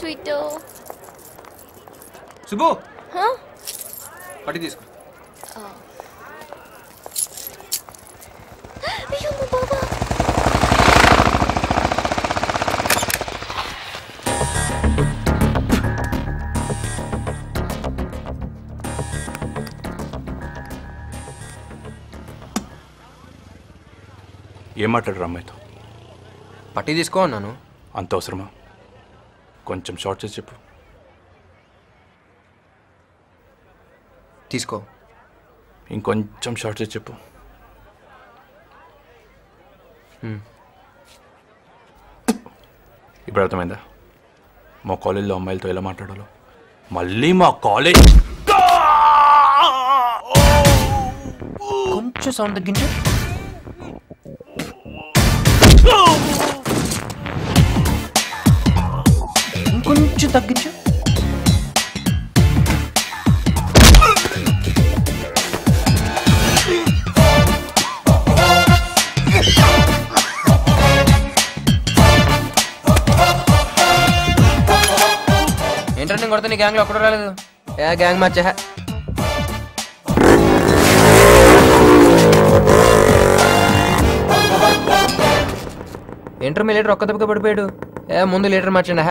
Sweet? Subbu! పట్టి తీసుకో. ఏం మాట్లాడరు అమ్మాయితో? పట్టి తీసుకో అన్నాను. అంత అవసరమా? కొంచెం షార్ట్ చేసి చెప్పు. తీసుకో. ఇంకొంచెం షార్ట్ చేసి చెప్పు. ఇప్పుడు అర్థమైందా? మా కాలేజీలో అమ్మాయిలతో ఎలా మాట్లాడాలో? మళ్ళీ మా కాలేజ్ కొంచెం సౌండ్ తగ్గించు. ఇంకొంచెం తగ్గించు. ఏంటంటే నేను కొడితే నీ గ్యాంగ్లో ఒక్కడో రాలేదు? ఏ గ్యాంగ్ మార్చా ఇంటర్ మీ లీటర్ ఒక్క దెబ్బగా పడిపోయాడు? ఏ ముందు లీటర్ మార్చండి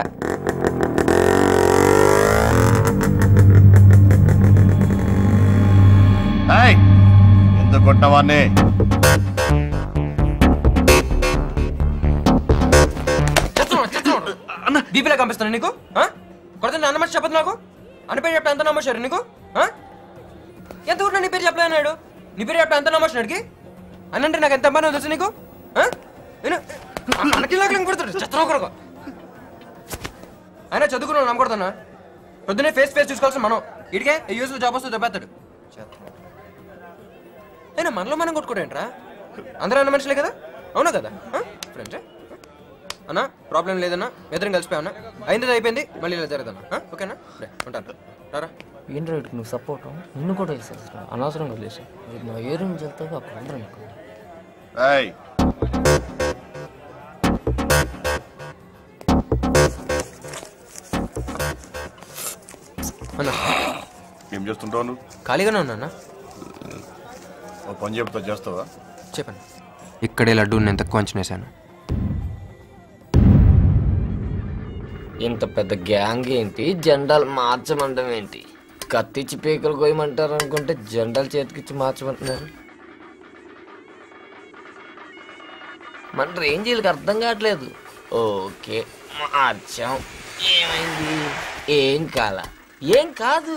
ఎందుకు కొట్టవాన్ని అన్న కంపిస్తాను నీకు? ఆ? అన్న నా చెప్పదు నాకు? అని పేరు చెప్తే ఎంత నమ్మేశారు నీకు? ఆ? ఎంత ఊరినా నీ పేరు చెప్పలే నీ పేరు చెప్పాడు ఎంత నమ్మేసినాడికి అని అంటే నాకు ఎంత అమ్మాయి తెలుసు నీకు? ఆ? నేను అన్నకి కొడతాడు. చెత్త కొరకు అయినా చదువుకున్నాను నమ్మకూడదన్నా. పొద్దునే ఫేస్ ఫేస్ చూసుకోవాల్సిన మనం. ఇడికే యూస్ జాబ్ వస్తే దెబ్బేస్తాడు. అయినా మనలో మనం కొట్టుకోడేంట్రా? అందరూ అన్న మనుషులే కదా? అవునా కదా? ఫ్రెండ్స్ అన్నా ప్రాబ్లం లేదన్నా ఇద్దరం కలిసిపోయావన్నా అయింది అయిపోయింది మళ్ళీ ఇలా జరగదన్నా? ఓకేనా? రే, ఉంటాను. రారా. ఏం రైట్ నువ్వు సపోర్ట్ నిన్ను కూడా వేసేస్తా అనవసరంగా వదిలేసా నా ఏరు నుంచి వెళ్తావు అప్పుడు అందరం ఎక్కువ ఏయ్, అన్నా. ఏం చేస్తుంటావు నువ్వు? ఖాళీగానే ఉన్నా పని చెప్తా చేస్తావా చెప్పండి ఇక్కడే లడ్డు నేను తక్కువ అంచనేశాను ఇంత పెద్ద గ్యాంగ్ ఏంటి జెండాలు మార్చమండం ఏంటి కత్తిచ్చి పీకలు కోయమంటారు అనుకుంటే జెండాలు చేతికిచ్చి మార్చమంటున్నారు మన రేంజీలకు అర్థం కావట్లేదు ఓకే మార్చాం ఏమైంది ఏం కాల ఏం కాదు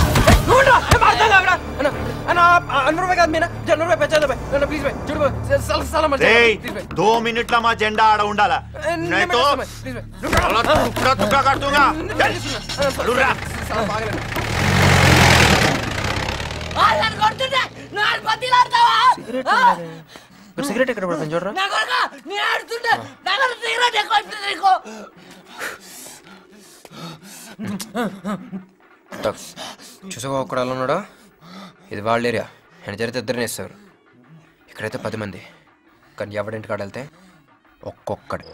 ఏయ్, దో మినిట్ల మా జెండా ఆడ ఉండాలా? సిగరెట్ ఎక్కడ పడుతుంది చూడరా. నా కొడుకు నేను ఆడుతుంటే నా కొడుకు సిగరెట్ ఎక్కువ ఇస్తుంది నీకు. చూసావా ఒక్కడ అలా ఉన్నాడా? ఇది వాళ్ళ ఏరియా. ఆయన జరిగితే ఇద్దరిని ఇస్తారు ఇక్కడైతే పది మంది. కానీ ఎవడింటి కాడ వెళ్తే ఒక్కొక్కడు.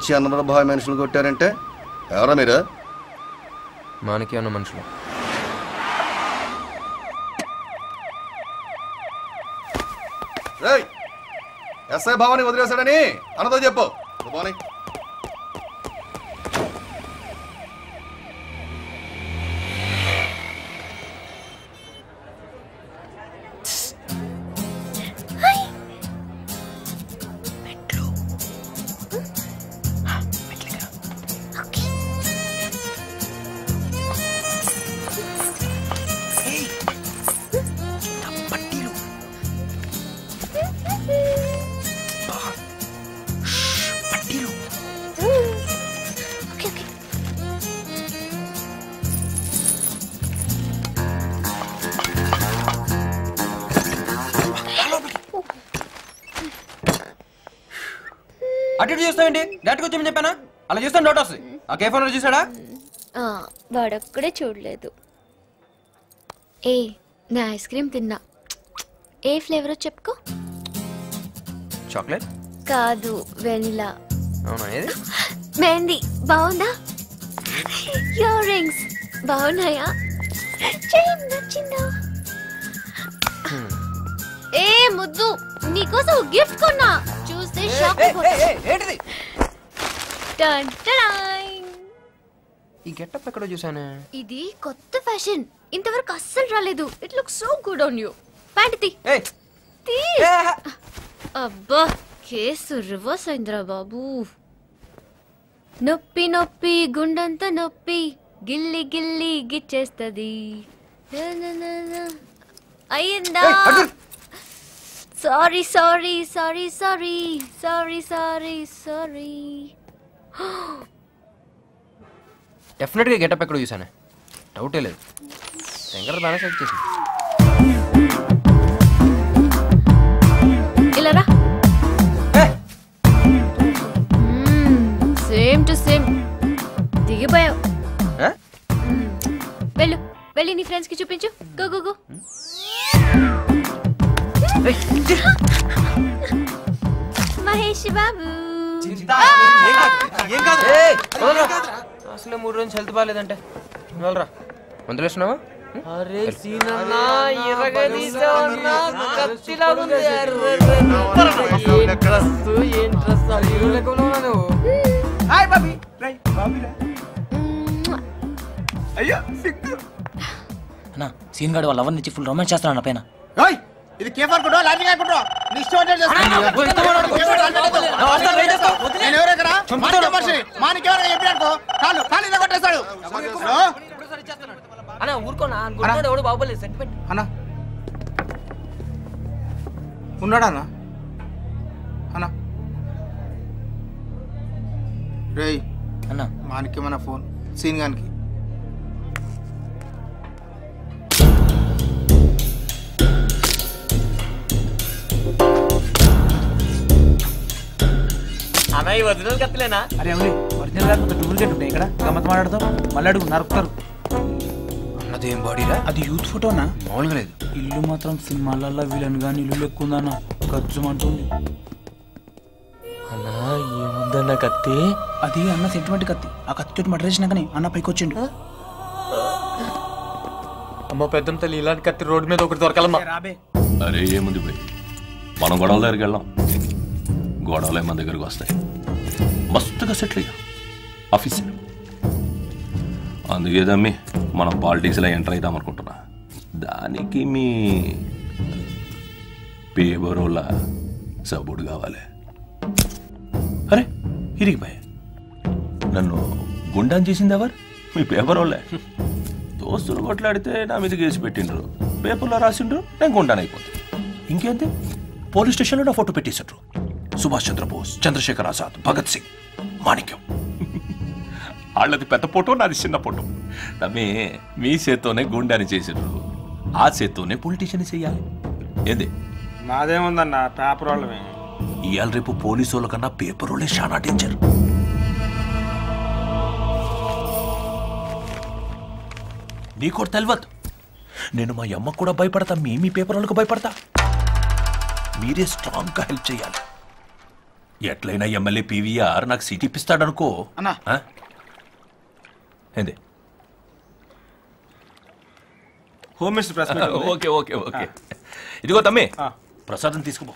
వచ్చి అన్నర భావి మనుషులు కొట్టారంటే? ఎవరా మీరు? మనకి ఉన్న మనుషులు. ఎస్ఐ భావాన్ని వదిలేశాడని? అన్నదో చెప్పు. గుడ్ అటు చూస్తావేంటి? డైరెక్ట్గా వచ్చి చెప్పానా? అలా చూస్తాను డౌట్ వస్తుంది. ఆ కే ఫోన్ చూసాడా వాడొక్కడే చూడలేదు. ఏ నా ఐస్ క్రీమ్ తిన్నా. ఏ ఫ్లేవరో చెప్పుకో. చాక్లెట్? కాదు వెనిలా. అవునా ఏది? మెహందీ బాగుందా? ఇయర్ రింగ్స్ బాగున్నాయా? చైన్ నచ్చిందా? ఏ ముద్దు నీకోసం గిఫ్ట్ కొన్నా. చూస్తే షాక్ ఈ గెటప్ ఎక్కడో చూసానే ఇది కొత్త ఫ్యాషన్. ఇంతవరకు అస్సలు రాలేదు. It look so good on you pant తీ. తీ. అబ్బా కేసు రివర్స్ అయిందిరా బాబు. నొప్పి నొప్పి గుండంతా నొప్పి. గిల్లి గిల్లి గిచ్చేస్తది. అయ్యిందా? ఏయ్, అటు. Sorry sorry sorry sorry sorry sorry sorry డెఫినెట్గా గెటప్ ఎక్కడో చూసానే డౌటే లేదు శంకర్ బాగా సెట్ చేసి ఇలా రా సేమ్ టు సేమ్ దిగిపోయావు వెళ్ళు వెళ్ళి నీ ఫ్రెండ్స్కి చూపించు go go go Mahesh Babu. అసలే మూడు రోజులు హెల్త్ బాగాలేదంటే. వెళ్ళరా మందులు వేస్తున్నావా అరే సీనన్నా ఎర్రగదీసా అన్నా కత్తిలాగుంది ఏం డ్రెస్ ఏం డ్రెస్ నువ్వు? Hi Bobby. రై బాబీరా. అయ్యో సిగ్గు. అన్న సీన్ గాడు వాళ్ళ నుంచి ఫుల్ రొమాన్స్ చేస్తాను అన్న పైన? ఇది కేఫర్ లాంటింగ్ అనుకుంటో కాళ్ళు కాళ్ళు కొట్టేస్తాడు? అన్న. ఊరుకోనా ఎవడు బాగోలేదు సెంటిమెంట్ అన్నా. ఉన్నాడా అన్న? అన్నా. రేయ్ అన్న. మానికి మన ఫోన్? సీన్ గానికి. అన్న ఈ ఒరిజినల్ కత్తిలేనా? అరే అవులే ఒరిజినల్ కాకపోతే డూప్లికేట్ ఉంటాయి ఇక్కడ. గమ్మత్ మాట్లాడతాం మళ్ళీ అడుగు నరుకుతారు. అన్నదేం బాడీరా? అది యూత్ ఫోటోనా? మామూలుగా లేదు. ఇల్లు మాత్రం సినిమాలలో విలన్ గాని ఇల్లు ఎక్కువ ఉందన్న. ఖర్చు అంటుంది అన్నా ఏముందన్న కత్తి? అది అన్న సెంటిమెంట్ కత్తి. ఆ కత్తితోటి మర్డర్ చేసినాకనే అన్న పైకి వచ్చిండు. అమ్మ పెద్దం తల్లి ఇలాంటి కత్తి రోడ్డు మీద ఒకటి దొరకాలమ్మా. రాబే. అరే ఏముంది పోయి మనం గొడవల దగ్గరికి వెళ్ళాం. గొడవలే మన దగ్గరికి వస్తాయి. మస్తుగా సెటిల్ అయ్యా. ఆఫీస్ అందుకే దమ్మి మనం పాలిటిక్స్లో ఎంటర్ అవుదాం అనుకుంటున్నా. దానికి మీ పేబరోల సపోర్ట్ కావాలి. అరే ఇరిగిపోయా నన్ను గుండాన్ చేసింది ఎవరు? మీ పేపరోళ్ళే దోస్తులు కొట్లాడితే నా మీద కేసు పెట్టిండ్రు. పేపర్లో రాసిండ్రు నేను గుండాన్ అయిపోతుంది ఇంకేంటి? పోలీస్ స్టేషన్లో నా ఫోటో పెట్టేశారు సుభాష్ చంద్రబోస్ చంద్రశేఖర్ ఆజాద్ భగత్ సింగ్. మాణిక్యం. వాళ్ళది పెద్ద ఫోటో నాది చిన్న ఫోటో తమ్మి మీ చేత్తోనే గుండాని చేసిండ్రు ఆ చేత్తోనే పొలిటీషియన్ చెయ్యాలి ఏంది? మాదేముందన్న పేపర్ వాళ్ళమే ఇవాళ రేపు పోలీసు వాళ్ళ కన్నా పేపర్ వాళ్ళే చాలా డేంజర్ నీకు తెలియదు నేను మా అమ్మకు కూడా భయపడతా మీ మీ పేపర్ వాళ్ళకు భయపడతా. మీరే స్ట్రాంగ్గా హెల్ప్ చేయాలి. ఎట్లయినా ఎమ్మెల్యే పీవీఆర్ నాకు సీట్ ఇప్పిస్తాడనుకో. అన్నా. ఏంది? Home minister. Okay okay okay. ఇదిగో తమ్మి. ప్రసాదం తీసుకుపో.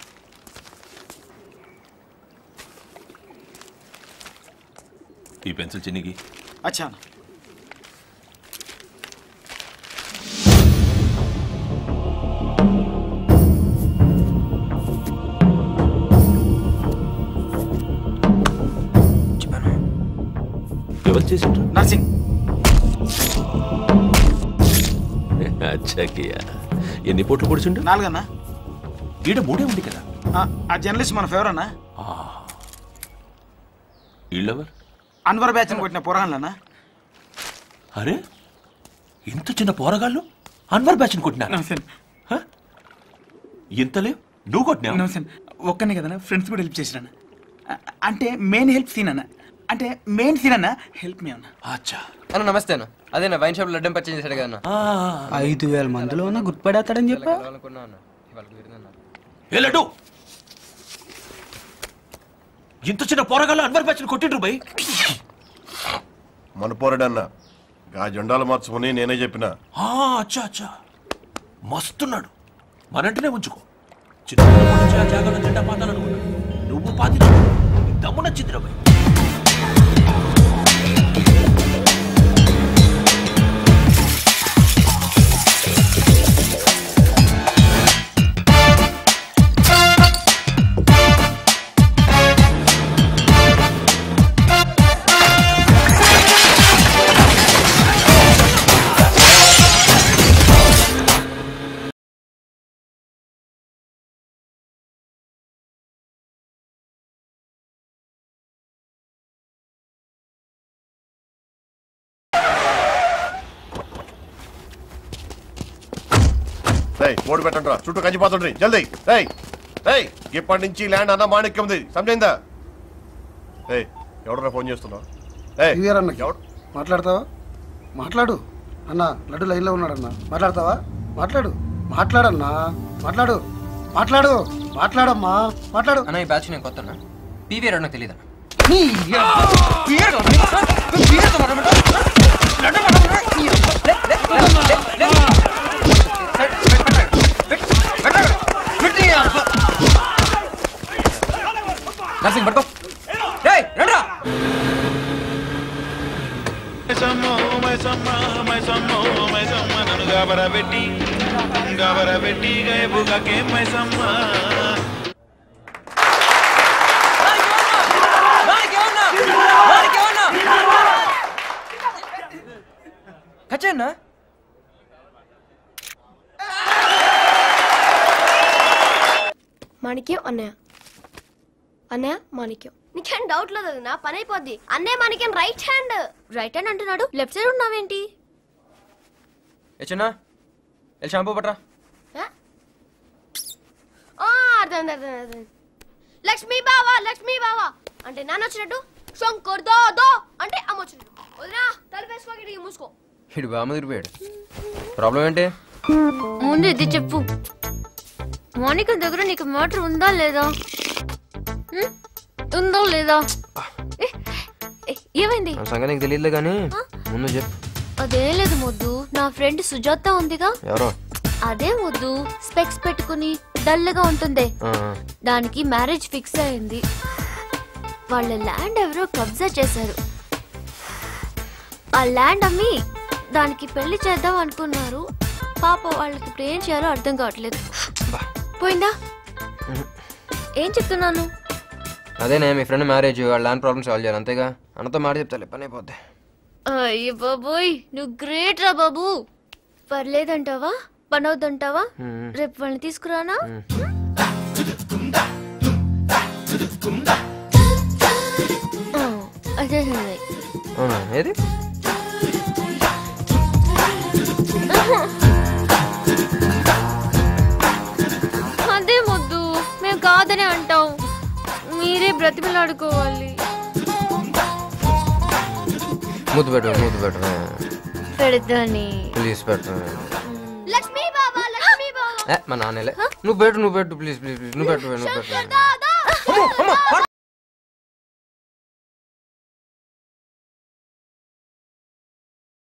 ఈ పెన్సిల్ చిన్నికి. అచ్చా చేసిండ్రు నర్సింగ్. అచ్చా కియా ఎన్ని పోట్లు పొడిచిండు? నాలుగన్నా. ఈడ మూడే ఉంది కదా. ఆ, ఆ జర్నలిస్ట్ మన ఫేవర్ అన్నా ఈళ్ళెవరు? అన్వర్ బ్యాచ్ కొట్టిన పోరాళ్ళన్నా అరే ఇంత చిన్న పోరగాళ్ళు అన్వర్ బ్యాచ్ని కొట్టినా ఇంత లేవు? నువ్వు నమస్తే. ఒక్కనే కదా ఫ్రెండ్స్ కూడా హెల్ప్ చేసినా అంటే మెయిన్ హెల్ప్ సీన్ అన్న. అంటే మెయిన్ సీన్ అన్న? హెల్ప్ మీ అన్న. అచ్చా. అన్న నమస్తే అన్న. అదే నా వైన్ షాప్ లడ్డం పర్చేజ్ చేశాడు కదా అన్న. ఐదు వేల మందిలో ఉన్న గుర్తుపడేస్తాడని చెప్పా. అనుకున్నా అన్న. ఇవాళ కుదిరిందన్న ఏ లడ్డు? ఇంత చిన్న పోరగాళ్ళు అన్వర్ బ్యాచ్ని కొట్టిండ్రు బై. మన పోరాడన్న ఆ జెండాలు మార్చుకుని నేనే చెప్పిన. ఆ, అచ్చా అచ్చా. మస్తున్నాడు. మనంటనే ఉంచుకో. జాగాలో జెండా పాతాలనుకున్నా నువ్వు పాతి దమ్ము నచ్చిందిరా రేయ్ ఓడి పెట్టండి రా. చుట్టూ కంచిపోతుండ్రి. జల్దీ. రేయ్ రేయ్ ఇప్పటి నుంచి ల్యాండ్ అన్న మాణిక్యం ఉంది. సమజైందా రేయ్ ఎవడరా ఫోన్ చేస్తున్నావు? ఏయ్ అన్న ఎవడు? మాట్లాడతావా? మాట్లాడు. అన్న లడ్డు లైన్లో ఉన్నాడన్న. మాట్లాడతావా? మాట్లాడు. మాట్లాడన్నా? మాట్లాడు. మాట్లాడు. మాట్లాడమ్మా. మాట్లాడు. అన్న ఈ బ్యాచ్ నేను కొత్త అన్న పీవీ నాకు తెలియదు నర్సింగ్ మైసమ్మ కచ్చన్నా మాణిక్యం అన్నయ్య. అన్నయ్య మాణిక్యం. నీకేం డౌట్ లేదు నా పని అయిపోద్ది. అన్నయ్య Manikyam right hand right hand అంటున్నాడు. లెఫ్ట్ సైడ్ ఉన్నావేంటి? ఏ చిన్న? వెళ్ళి షాంపూ పట్రా ఆ, అర్థమైంది అర్థమైంది లక్ష్మీ బావా లక్ష్మీ బావా. అంటే నాన్న వచ్చినట్టు? శంకర్ దో దో అంటే అమ్మ వచ్చినట్టు. వదినా తలుపేసుకో గిడికి మూసుకో. ఇడు బామ్మ తిరిగిపోయాడు ప్రాబ్లం ఏంటి? ముందు ఇది చెప్పు. మోనిక దగ్గర నీకు మోటార్ ఉందా లేదా? ఉందా లేదా? ఏ, ఏ, ఏమైంది? నా సంగతి నీకు తెలియదులే కానీ ముందు చెప్పు. అదేం లేదు మొద్దు. నా ఫ్రెండ్ సుజాత ఉందిగా? ఎవరో? అదే వద్దు స్పెక్స్ పెట్టుకుని డల్గా ఉంటుంది. దానికి మ్యారేజ్ ఫిక్స్ అయింది. వాళ్ళ ల్యాండ్ ఎవరో కబ్జా చేశారు. ఆ ల్యాండ్ అమ్మి దానికి పెళ్ళి చేద్దాం అనుకున్నారు. పాప వాళ్ళకి ఇప్పుడు ఏం చేయాలో అర్థం కావట్లేదు. పోయిందా? ఏం చెప్తున్నాను? అదేనే మీ ఫ్రెండ్ మ్యారేజ్ వాళ్ళ ల్యాండ్ ప్రాబ్లమ్ సాల్వ్ చేయాలి అంతేగా? అన్నతో మాట చెప్తాలే పని అయిపోద్ది. అయ్యో బాబోయ్ నువ్వు గ్రేట్ రా బాబు. పర్లేదంటావా? పని అవుతుంటావా. రేపు వాళ్ళని తీసుకురానా? అదే ఏది? అదే మొద్దు. మేము కాదని అంటాం. బతిమలాడుకోవాలి ముద్దు పెట్టు ముద్దు పెట్టు. పెడతాని. ప్లీజ్ పెట్టు మా నాన్నలే నువ్వు పెట్టు నువ్వు పెట్టు ప్లీజ్ ప్లీజ్ ప్లీజ్ నువ్వు పెట్టు నువ్వు పెట్టు.